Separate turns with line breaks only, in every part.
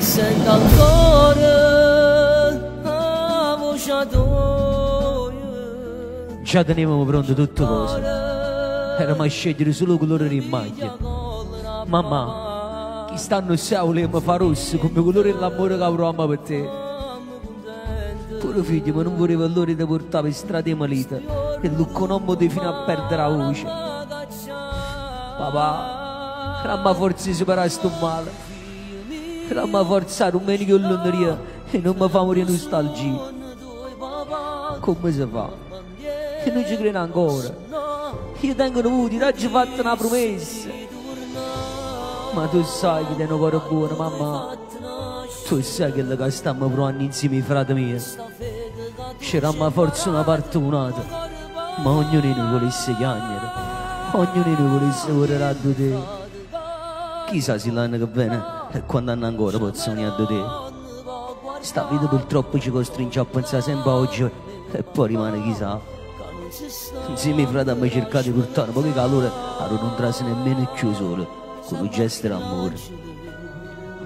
sent ancora a voce tua
Già tenevamo pronto tutte cose. Eravamo a scegliere solo colore di maglia. Mamma, chi stanno se volevamo fare rosso come colore dell'amore che avremo per te. Pure figlio, ma non voleva allora ti portare per strada di malita e lo conommo fino a perdere la voce. Papà, ramma forza superare sto male. Ramma forza non me ne l'onneria e non mi fa morire nostalgia. Come si fa? E non ci credo ancora. Io tengo avuto, ti ho fatto una promessa. Ma tu sai che tengo cuore buono, mamma. Tu sai che che stiamo provando insieme ai frati miei. C'eravamo forse una partonata, ma ognuno volesse chiagnere. Ognuno volesse correre a due te. Chissà se l'anno che viene e quando hanno ancora venire a te. Sta vita purtroppo ci costringe a pensare sempre a oggi e poi rimane chissà. Insieme ai frati abbiamo cercato di portare un po' di calore a non entrarsi nemmeno più solo, con un gesto d'amore.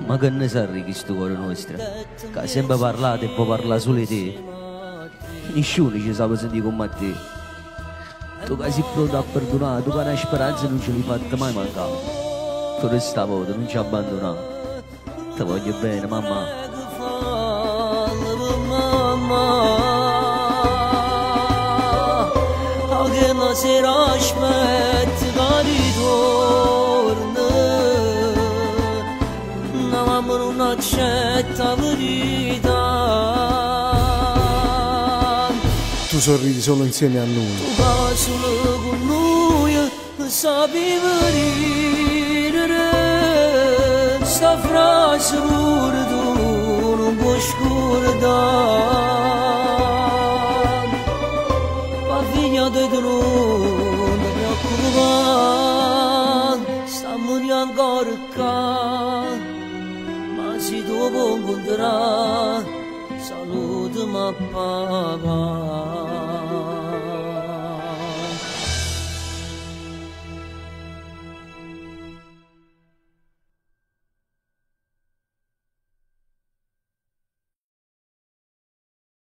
Ma che ne sa questo cuore nostro? Che sempre parlato e può parlare solo di te. Nessuno ci sa sentire come te. Tu che sei pronto a perdonare, tu che una speranza non ce l'hai fatta mai mancare. Tu questa volta non ci abbandonare. Tavacı benim ama.
Hakkına ser aşmet gari dornu Nalamırın atşet alırdan
Tu sorridi solo insieme a noi.
Tu vai solo con noi, sapi morire safraş vurdun boşkurdan Bafinya dedun ya kurban Samuryan garkan Mazi dobon gunduran Saludum appaban